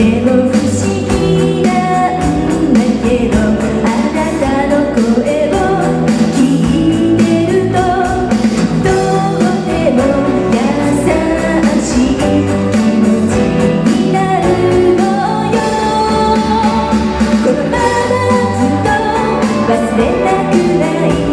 けど不思議なんだけどあなたの声を聞いてるととても優しい気持ちになるのよこのままずっと忘れたくない